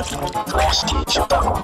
Last teacher down.